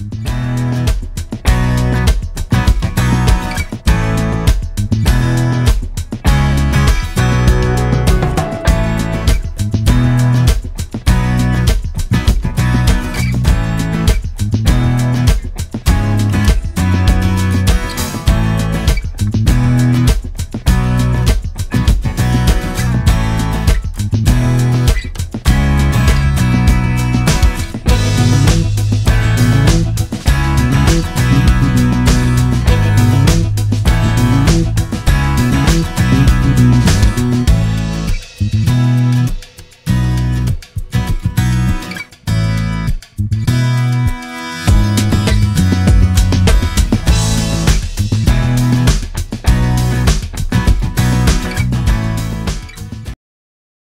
Bye.